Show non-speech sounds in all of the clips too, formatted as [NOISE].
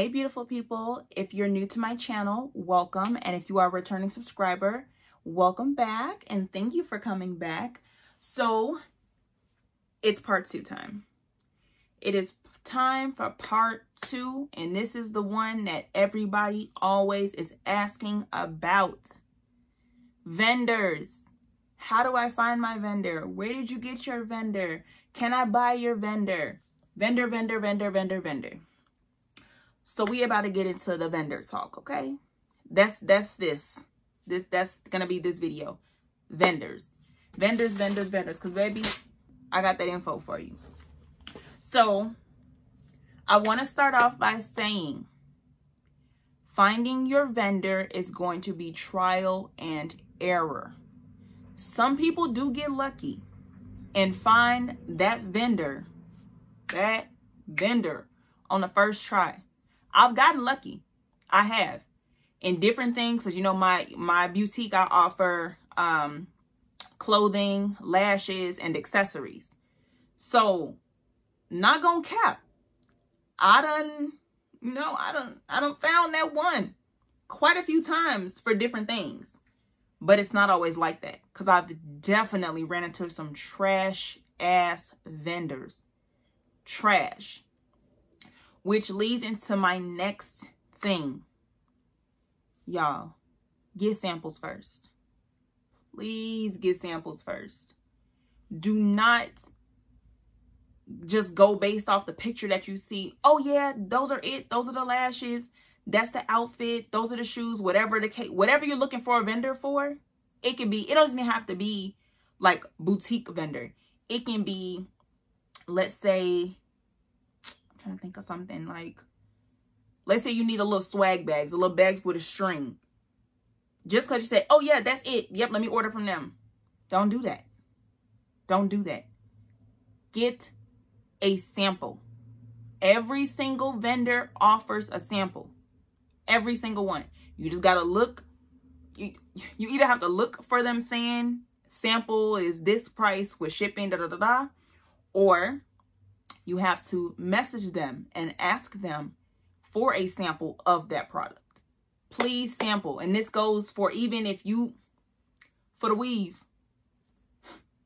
Hey, beautiful people. If you're new to my channel, welcome. And if you are a returning subscriber, welcome back. And thank you for coming back. So it's part two time. It is time for part two. And this is the one that everybody always is asking about. Vendors. How do I find my vendor? Where did you get your vendor? Can I buy your vendor? Vendor, vendor, vendor, vendor, vendor. So we about to get into the vendor talk, okay? That's that's this. This that's gonna be this video. Vendors. Vendors, vendors, vendors. Cause baby, I got that info for you. So I want to start off by saying finding your vendor is going to be trial and error. Some people do get lucky and find that vendor, that vendor on the first try. I've gotten lucky. I have. In different things, because you know, my my boutique, I offer um clothing, lashes, and accessories. So, not gonna cap. I done, you know, I done, I done found that one quite a few times for different things. But it's not always like that. Because I've definitely ran into some trash ass vendors. Trash. Which leads into my next thing. Y'all, get samples first. Please get samples first. Do not just go based off the picture that you see. Oh yeah, those are it. Those are the lashes. That's the outfit. Those are the shoes. Whatever the case, whatever you're looking for a vendor for, it can be. It doesn't even have to be like boutique vendor. It can be, let's say, trying to think of something like, let's say you need a little swag bags, a little bags with a string. Just because you say, oh yeah, that's it. Yep, let me order from them. Don't do that. Don't do that. Get a sample. Every single vendor offers a sample. Every single one. You just got to look. You, you either have to look for them saying sample is this price with shipping, da da da da, or you have to message them and ask them for a sample of that product. Please sample. And this goes for even if you, for the weave,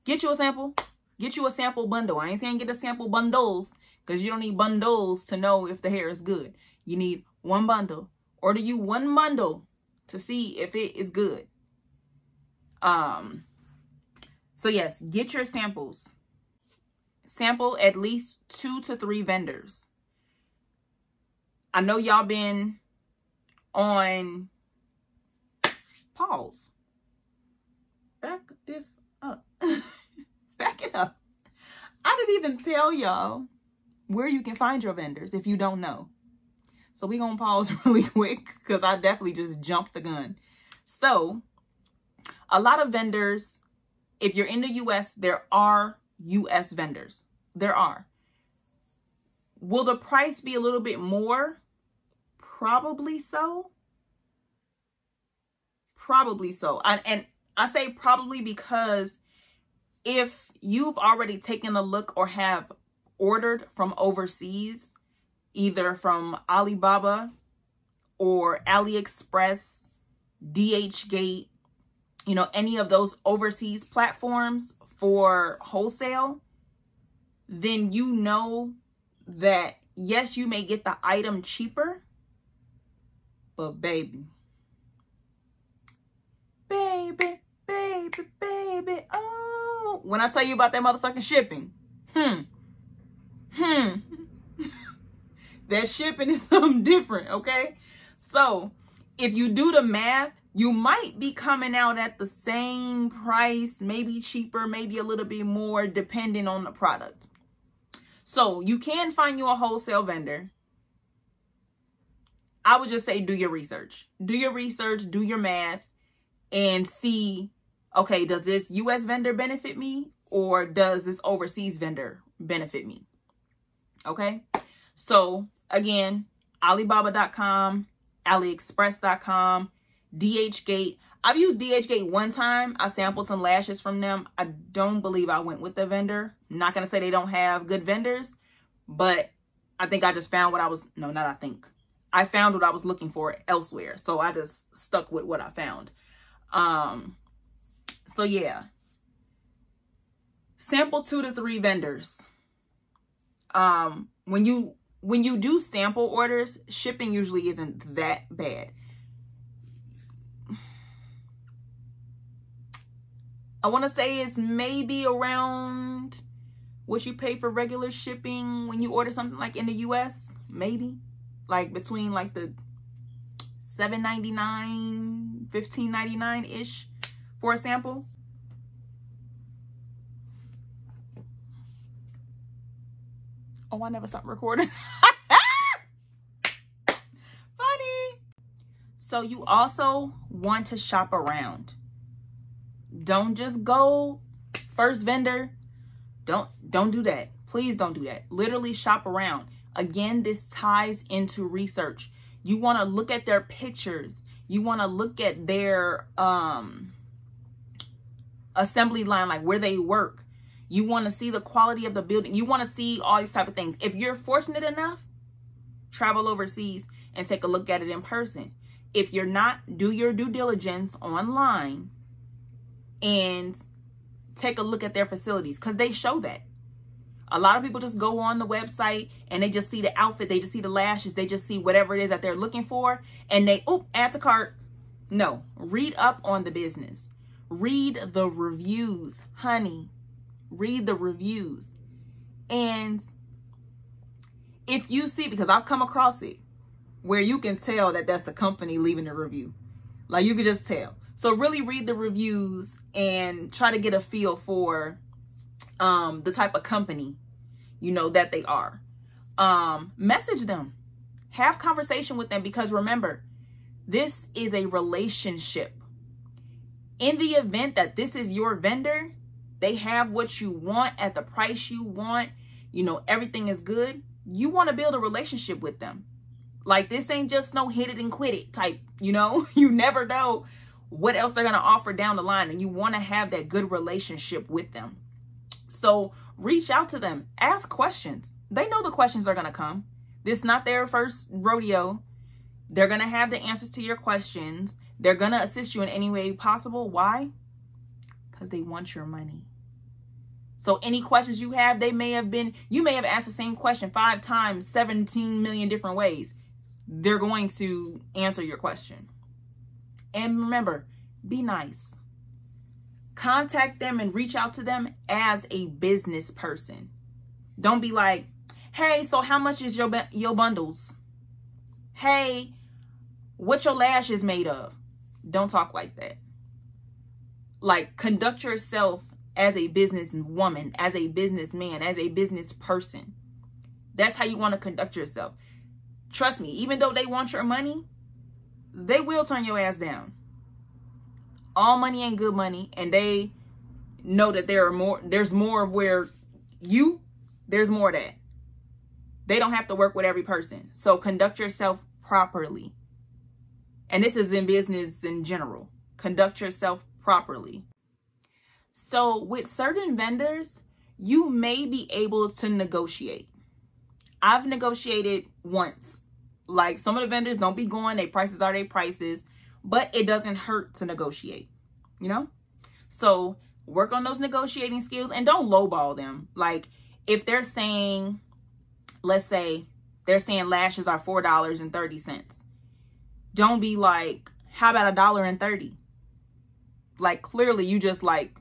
get you a sample. Get you a sample bundle. I ain't saying get a sample bundles because you don't need bundles to know if the hair is good. You need one bundle. Order you one bundle to see if it is good. Um. So yes, get your samples sample at least two to three vendors. I know y'all been on pause. Back this up. [LAUGHS] Back it up. I didn't even tell y'all where you can find your vendors if you don't know. So we gonna pause [LAUGHS] really quick because I definitely just jumped the gun. So a lot of vendors, if you're in the US, there are US vendors. There are. Will the price be a little bit more? Probably so. Probably so. And I say probably because if you've already taken a look or have ordered from overseas, either from Alibaba or AliExpress, DHgate, you know, any of those overseas platforms for wholesale, then you know that yes, you may get the item cheaper, but baby, baby, baby, baby, oh, when I tell you about that motherfucking shipping, hmm, hmm, [LAUGHS] that shipping is [LAUGHS] something different, okay? So if you do the math, you might be coming out at the same price, maybe cheaper, maybe a little bit more, depending on the product. So you can find you a wholesale vendor. I would just say do your research. Do your research, do your math, and see, okay, does this US vendor benefit me or does this overseas vendor benefit me? Okay. So again, Alibaba.com, AliExpress.com, DHgate. I've used DHgate one time. I sampled some lashes from them. I don't believe I went with the vendor. Not going to say they don't have good vendors, but I think I just found what I was, no, not I think. I found what I was looking for elsewhere. So I just stuck with what I found. Um, so yeah. Sample two to three vendors. Um, when you when you do sample orders, shipping usually isn't that bad. I want to say it's maybe around what you pay for regular shipping when you order something like in the US, maybe like between like the 7.99 15.99 ish for a sample. Oh, I never stopped recording. [LAUGHS] Funny. So you also want to shop around. Don't just go first vendor. Don't don't do that. Please don't do that. Literally shop around. Again, this ties into research. You want to look at their pictures. You want to look at their um assembly line like where they work. You want to see the quality of the building. You want to see all these type of things. If you're fortunate enough, travel overseas and take a look at it in person. If you're not, do your due diligence online and take a look at their facilities because they show that. A lot of people just go on the website and they just see the outfit, they just see the lashes, they just see whatever it is that they're looking for, and they oop add to cart. No, read up on the business. Read the reviews, honey. Read the reviews. And if you see, because I've come across it, where you can tell that that's the company leaving the review. Like you can just tell. So really read the reviews and try to get a feel for um, the type of company, you know, that they are. Um, message them. Have conversation with them because remember, this is a relationship. In the event that this is your vendor, they have what you want at the price you want, you know, everything is good. You want to build a relationship with them. Like this ain't just no hit it and quit it type, you know, [LAUGHS] you never know what else they're going to offer down the line. And you want to have that good relationship with them. So reach out to them, ask questions. They know the questions are going to come. This is not their first rodeo. They're going to have the answers to your questions. They're going to assist you in any way possible. Why? Because they want your money. So any questions you have, they may have been, you may have asked the same question five times, 17 million different ways. They're going to answer your question. And remember, be nice. Contact them and reach out to them as a business person. Don't be like, hey, so how much is your, your bundles? Hey, what your lashes made of? Don't talk like that. Like, conduct yourself as a businesswoman, as a businessman, as a business person. That's how you want to conduct yourself. Trust me, even though they want your money, they will turn your ass down. All money ain't good money, and they know that there are more. There's more of where you. There's more that. They don't have to work with every person. So conduct yourself properly. And this is in business in general. Conduct yourself properly. So with certain vendors, you may be able to negotiate. I've negotiated once like some of the vendors don't be going, their prices are their prices, but it doesn't hurt to negotiate, you know? So work on those negotiating skills and don't lowball them. Like if they're saying, let's say they're saying lashes are $4.30. Don't be like, how about a dollar and 30? Like clearly you just like,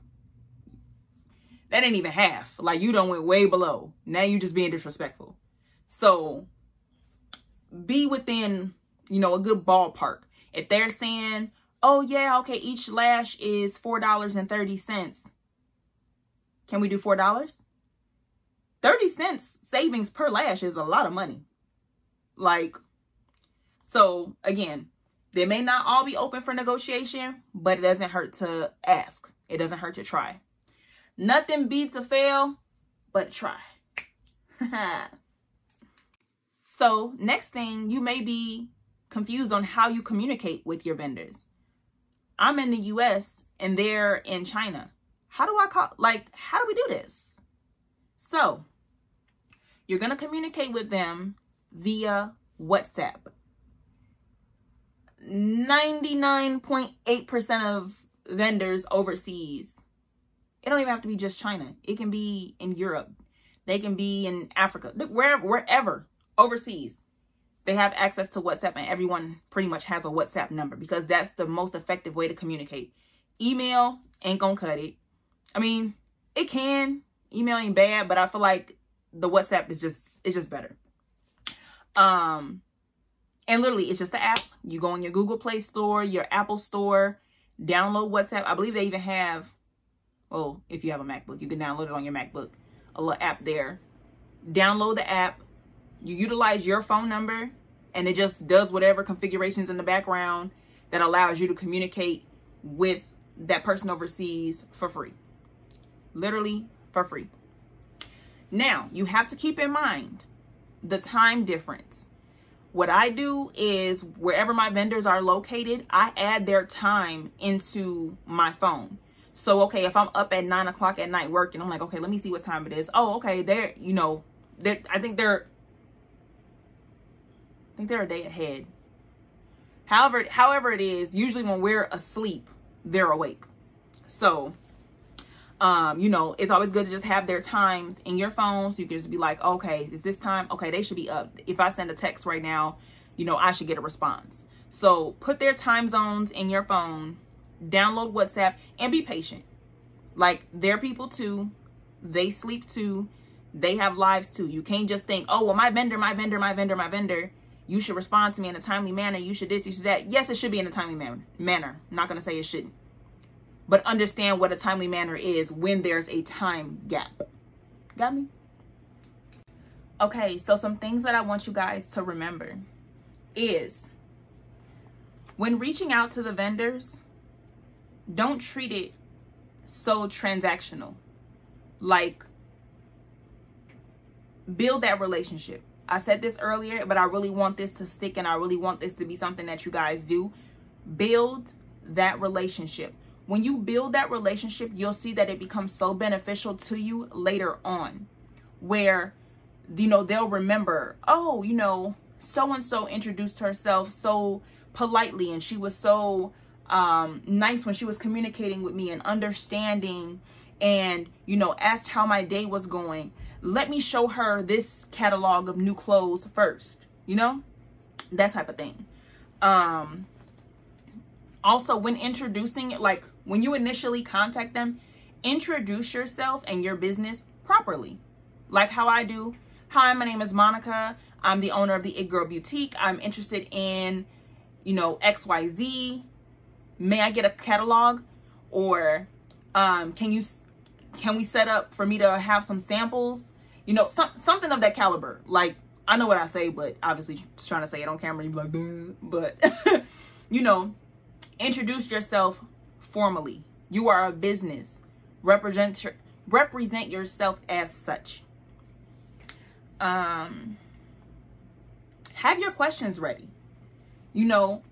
that ain't even half. Like you don't went way below. Now you just being disrespectful. So be within, you know, a good ballpark. If they're saying, oh yeah, okay, each lash is $4.30. Can we do $4? 30 cents savings per lash is a lot of money. Like, so again, they may not all be open for negotiation, but it doesn't hurt to ask. It doesn't hurt to try. Nothing beats a fail, but try. [LAUGHS] So next thing, you may be confused on how you communicate with your vendors. I'm in the US and they're in China. How do I call, like, how do we do this? So you're going to communicate with them via WhatsApp. 99.8% of vendors overseas. It don't even have to be just China. It can be in Europe. They can be in Africa, wherever, wherever overseas. They have access to WhatsApp and everyone pretty much has a WhatsApp number because that's the most effective way to communicate. Email ain't gonna cut it. I mean, it can. Email ain't bad, but I feel like the WhatsApp is just it's just better. Um and literally it's just the app. You go in your Google Play Store, your Apple Store, download WhatsApp. I believe they even have well, if you have a MacBook, you can download it on your MacBook. A little app there. Download the app. You utilize your phone number and it just does whatever configurations in the background that allows you to communicate with that person overseas for free. Literally for free. Now, you have to keep in mind the time difference. What I do is wherever my vendors are located, I add their time into my phone. So, okay, if I'm up at nine o'clock at night working, I'm like, okay, let me see what time it is. Oh, okay, they're, you know, they're, I think they're, I think they're a day ahead. However, however it is, usually when we're asleep, they're awake. So, um, you know, it's always good to just have their times in your phone. So you can just be like, okay, is this time? Okay, they should be up. If I send a text right now, you know, I should get a response. So put their time zones in your phone, download WhatsApp, and be patient. Like, they're people too. They sleep too. They have lives too. You can't just think, oh, well, my vendor, my vendor, my vendor, my vendor. You should respond to me in a timely manner. You should this, you should that. Yes, it should be in a timely manner. manner. I'm not going to say it shouldn't but understand what a timely manner is when there's a time gap. Got me? Okay, so some things that I want you guys to remember is when reaching out to the vendors, don't treat it so transactional. Like, build that relationship. I said this earlier, but I really want this to stick and I really want this to be something that you guys do. Build that relationship when you build that relationship, you'll see that it becomes so beneficial to you later on where, you know, they'll remember, oh, you know, so-and-so introduced herself so politely and she was so um, nice when she was communicating with me and understanding and, you know, asked how my day was going. Let me show her this catalog of new clothes first, you know, that type of thing. Um, also, when introducing it, like when you initially contact them, introduce yourself and your business properly. Like how I do. Hi, my name is Monica. I'm the owner of the It Girl Boutique. I'm interested in, you know, XYZ. May I get a catalog? Or um, can you can we set up for me to have some samples? You know, some, something of that caliber. Like, I know what I say, but obviously just trying to say it on camera, you'd be like, but, [LAUGHS] you know, Introduce yourself formally. You are a business. Represent represent yourself as such. Um, have your questions ready. You know,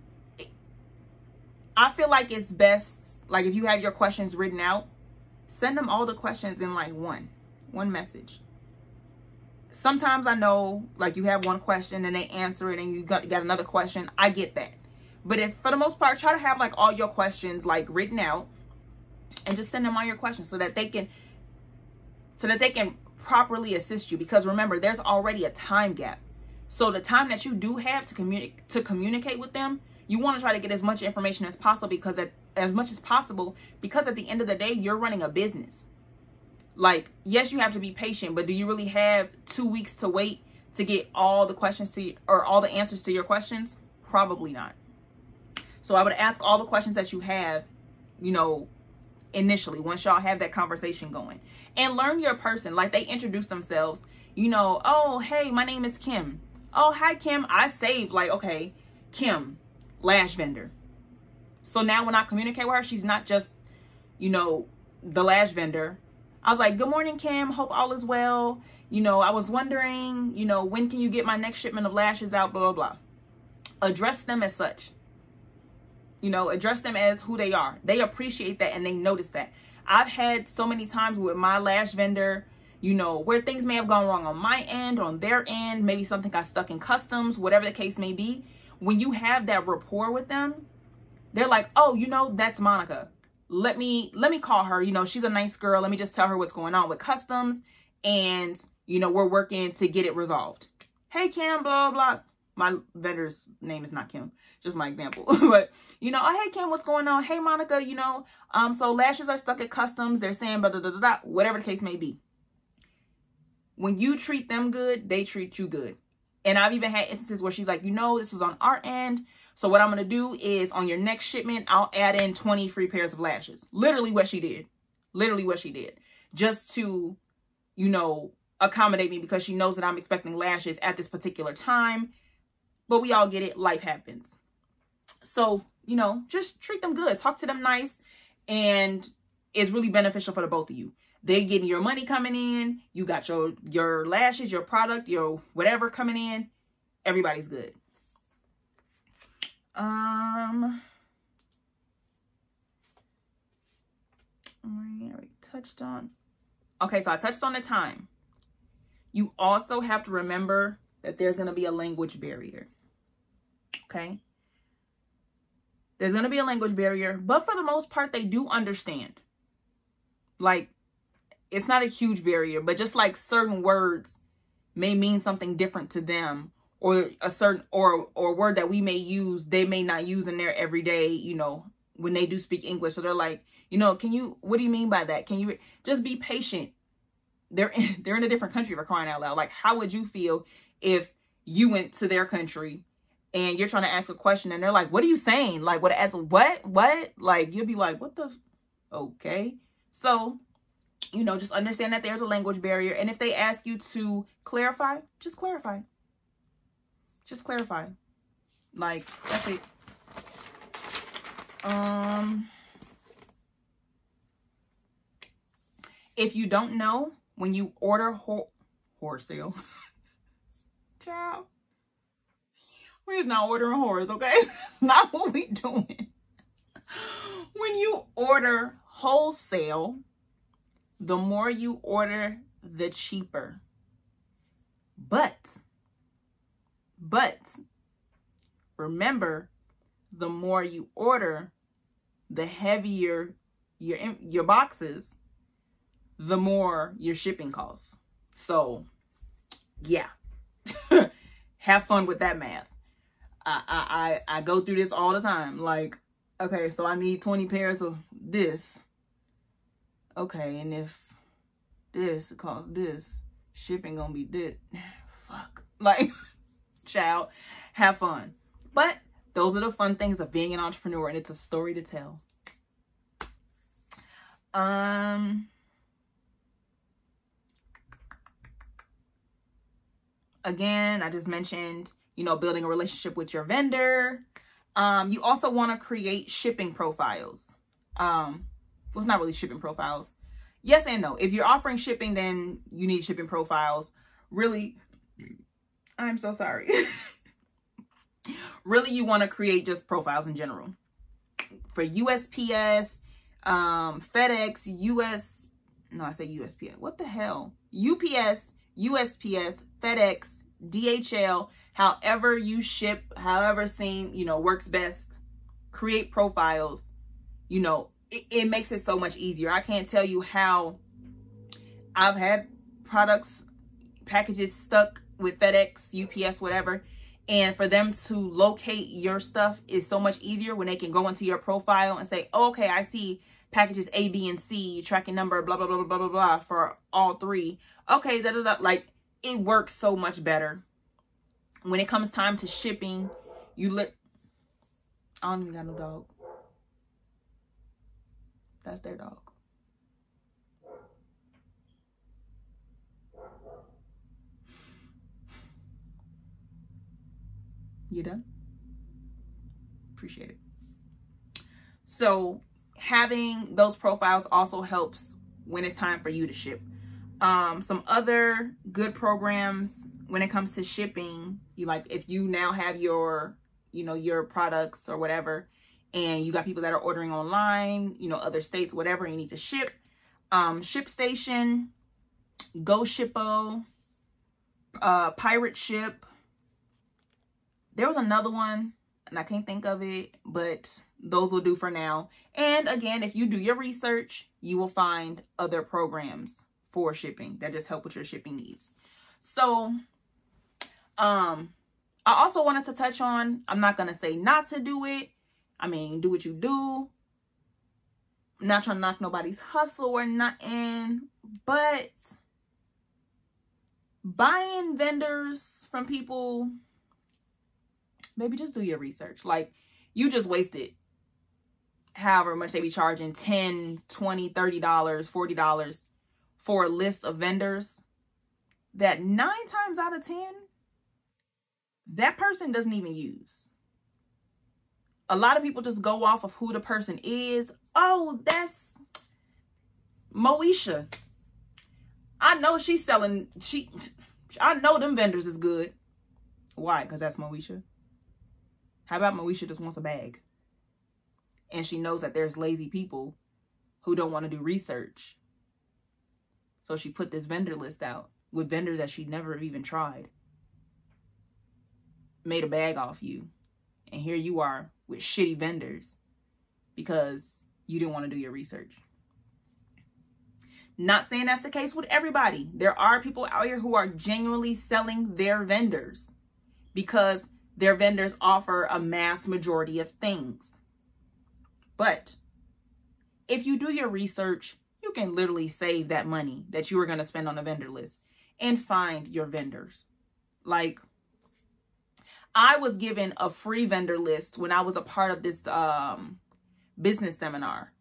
I feel like it's best, like if you have your questions written out, send them all the questions in like one, one message. Sometimes I know like you have one question and they answer it and you got, got another question. I get that. But if for the most part, try to have like all your questions like written out and just send them all your questions so that they can so that they can properly assist you because remember there's already a time gap so the time that you do have to communicate to communicate with them you want to try to get as much information as possible because at, as much as possible because at the end of the day you're running a business like yes you have to be patient but do you really have two weeks to wait to get all the questions to or all the answers to your questions? Probably not. So I would ask all the questions that you have, you know, initially once y'all have that conversation going. And learn your person. Like they introduce themselves you know oh hey my name is kim. Oh hi kim. I saved like okay kim lash vendor. So now when i communicate with her she's not just you know the lash vendor i was like good morning kim hope all is well you know i was wondering you know when can you get my next shipment of lashes out blah blah blah address them as such you know, address them as who they are. They appreciate that and they notice that. I've had so many times with my lash vendor, you know, where things may have gone wrong on my end, on their end, maybe something got stuck in customs, whatever the case may be. When you have that rapport with them, they're like, oh, you know, that's Monica. Let me let me call her. You know, she's a nice girl. Let me just tell her what's going on with customs. And, you know, we're working to get it resolved. Hey, Kim, blah, blah. My vendor's name is not Kim. Just my example. [LAUGHS] but, you know, oh, hey, Kim, what's going on? Hey, Monica, you know, um, so lashes are stuck at customs. They're saying, blah, blah, blah, blah, whatever the case may be. When you treat them good, they treat you good. And I've even had instances where she's like, you know, this was on our end. So what I'm going to do is on your next shipment, I'll add in 20 free pairs of lashes. Literally what she did. Literally what she did. Just to, you know, accommodate me because she knows that I'm expecting lashes at this particular time. But we all get it. Life happens. So, you know, just treat them good. Talk to them nice. And it's really beneficial for the both of you. they're getting your money coming in. You got your, your lashes, your product, your whatever coming in. Everybody's good. Um, already touched on. Okay, so I touched on the time. You also have to remember that there's going to be a language barrier. Okay? There's going to be a language barrier, but for the most part, they do understand. Like, it's not a huge barrier, but just like certain words may mean something different to them or a certain or or word that we may use they may not use in their everyday you know when they do speak english. So they're like you know can you what do you mean by that? Can you just be patient? They're in, [LAUGHS] they're in a different country for crying out loud. Like how would you feel if you went to their country and you're trying to ask a question and they're like what are you saying? Like what as what what? Like you'll be like what the okay. So you know, just understand that there's a language barrier. And if they ask you to clarify, just clarify. Just clarify. Like, that's it. Um, if you don't know, when you order whole, wholesale, [LAUGHS] child, we're not ordering horrors, okay? [LAUGHS] not what we doing. When you order wholesale, the more you order, the cheaper. But, but, remember, the more you order, the heavier your, your boxes, the more your shipping costs. So, yeah. [LAUGHS] Have fun with that math. I, I, I, go through this all the time. Like, okay, so I need 20 pairs of this okay, and if this costs this, shipping gonna be this. [SIGHS] Fuck. Like, [LAUGHS] child, have fun. But those are the fun things of being an entrepreneur, and it's a story to tell. Um, again, I just mentioned, you know, building a relationship with your vendor. Um, you also want to create shipping profiles. Um, well, it's not really shipping profiles. Yes and no. If you're offering shipping, then you need shipping profiles. Really, I'm so sorry. really, you want to create just profiles in general. For USPS, um, FedEx, US, no, I say USPS. What the hell? UPS, USPS, FedEx, DHL, however you ship, however seem, you know, works best. Create profiles, you know, it, it makes it so much easier. I can't tell you how I've had products, packages stuck with FedEx, UPS, whatever. And for them to locate your stuff is so much easier when they can go into your profile and say, oh, okay, I see packages A, B, and C, tracking number, blah, blah, blah, blah, blah, blah, for all three. Okay, da, da, da. Like, it works so much better. When it comes time to shipping, you look, I don't even got no dog. That's their dog. You done? Appreciate it. So having those profiles also helps when it's time for you to ship. Um, some other good programs when it comes to shipping, you like if you now have your, you know, your products or whatever, and you got people that are ordering online, you know, other states, whatever, you need to ship. Um, ShipStation, Go Shippo, uh, Pirate Ship. There was another one, and I can't think of it, but those will do for now. And again, if you do your research, you will find other programs for shipping that just help with your shipping needs. So, um, I also wanted to touch on, I'm not going to say not to do it. I mean, do what you do. I'm not trying to knock nobody's hustle or nothing, but buying vendors from people, maybe just do your research. Like, you just wasted however much they be charging 10 20 30 dollars 40 dollars for a list of vendors that nine times out of ten that person doesn't even use. A lot of people just go off of who the person is. Oh that's moesha. I know she's selling she i know them vendors is good. Why? Because that's moesha how about moesha just wants a bag and she knows that there's lazy people who don't want to do research. So she put this vendor list out with vendors that she never even tried. Made a bag off you. And here you are with shitty vendors because you didn't want to do your research. Not saying that's the case with everybody. There are people out here who are genuinely selling their vendors because their vendors offer a mass majority of things. But if you do your research, you can literally save that money that you were going to spend on a vendor list and find your vendors. Like, I was given a free vendor list when I was a part of this um, business seminar.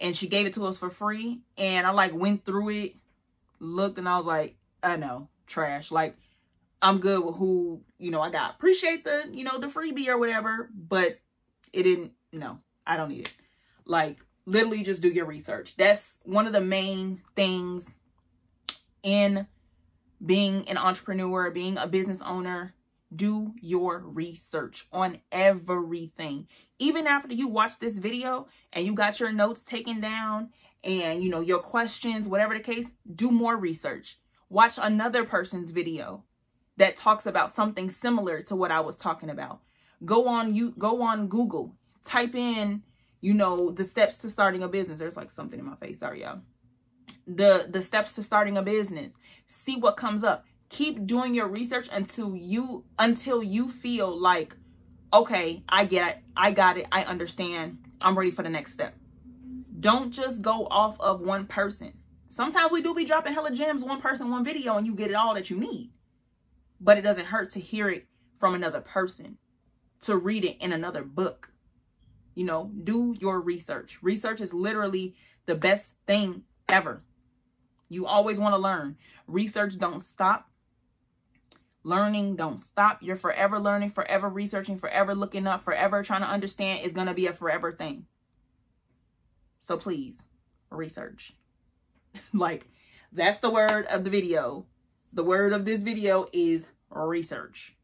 And she gave it to us for free. And I like went through it, looked, and I was like, I know, trash. Like, I'm good with who, you know, I got. Appreciate the, you know, the freebie or whatever. But it didn't, no, I don't need it. Like, literally just do your research. That's one of the main things in being an entrepreneur, being a business owner. Do your research on everything. Even after you watch this video and you got your notes taken down and, you know, your questions, whatever the case, do more research. Watch another person's video that talks about something similar to what I was talking about. Go on you go on Google, type in you know, the steps to starting a business. There's like something in my face. Sorry, y'all. The, the steps to starting a business. See what comes up. Keep doing your research until you, until you feel like, okay, I get it. I got it. I understand. I'm ready for the next step. Don't just go off of one person. Sometimes we do be dropping hella gems, one person, one video, and you get it all that you need. But it doesn't hurt to hear it from another person, to read it in another book. You know, do your research. Research is literally the best thing ever. You always want to learn. Research don't stop. Learning don't stop. You're forever learning, forever researching, forever looking up, forever trying to understand It's going to be a forever thing. So please, research. [LAUGHS] like, that's the word of the video. The word of this video is research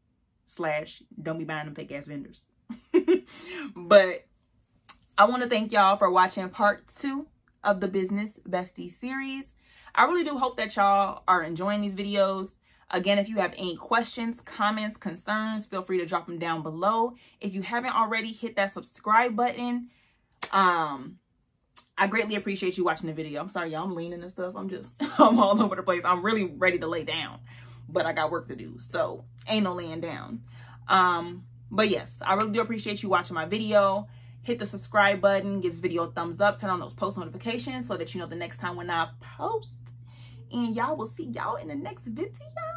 slash don't be buying them fake ass vendors. [LAUGHS] but I want to thank y'all for watching part two of the Business Bestie series. I really do hope that y'all are enjoying these videos. Again, if you have any questions, comments, concerns, feel free to drop them down below. If you haven't already, hit that subscribe button. Um, I greatly appreciate you watching the video. I'm sorry, y'all, I'm leaning and stuff. I'm just, [LAUGHS] I'm all over the place. I'm really ready to lay down, but I got work to do. So ain't no laying down. Um, but yes, I really do appreciate you watching my video hit the subscribe button, give this video a thumbs up, turn on those post notifications so that you know the next time when I post. And y'all will see y'all in the next video.